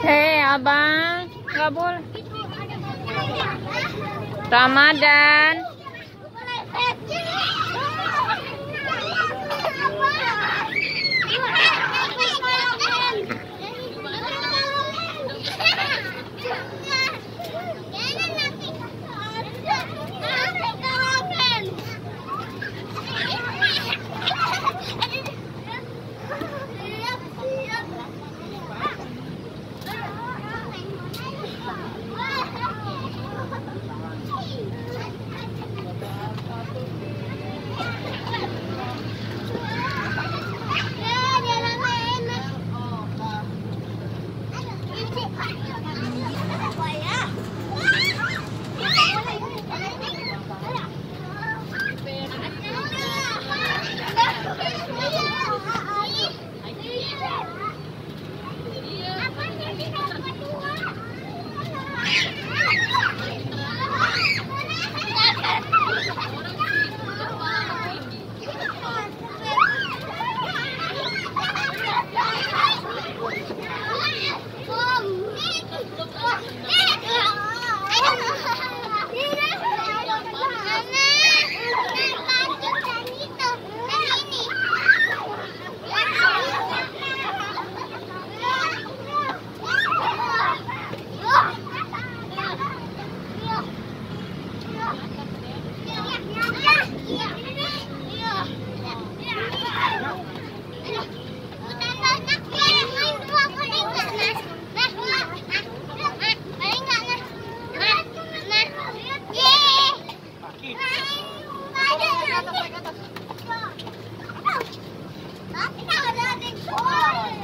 Hey, abang, nggak boleh. Ramadan. Vai, vai, vai.